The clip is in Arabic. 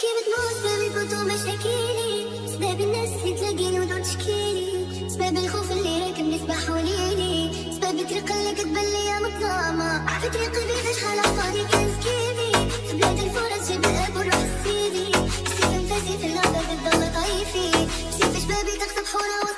تبكي وتموت باب البطو ما شاكيلي سباب الناس اللي تلاقيني وتعود تشكيلي. سباب الخوف اللي راكبني صباح وليلي سباب الطريقة اللي كتبان ليا مظلمة في طريقي بعيدة شحال عصاني كان سكيبي في بلاد الفرص جاب الأب وروح السيدي سيف مفازي في اللعبة ضد طيفي سيف شبابي تخصب حورة